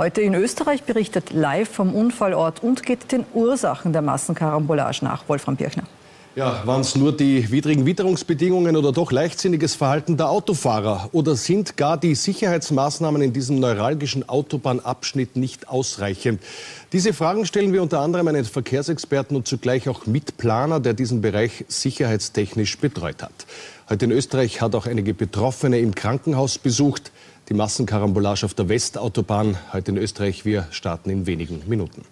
Heute in Österreich berichtet live vom Unfallort und geht den Ursachen der Massenkarambolage nach. Wolfram Birchner. Ja, waren es nur die widrigen Witterungsbedingungen oder doch leichtsinniges Verhalten der Autofahrer? Oder sind gar die Sicherheitsmaßnahmen in diesem neuralgischen Autobahnabschnitt nicht ausreichend? Diese Fragen stellen wir unter anderem einen Verkehrsexperten und zugleich auch Mitplaner, der diesen Bereich sicherheitstechnisch betreut hat. Heute in Österreich hat auch einige Betroffene im Krankenhaus besucht. Die Massenkarambolage auf der Westautobahn heute in Österreich. Wir starten in wenigen Minuten.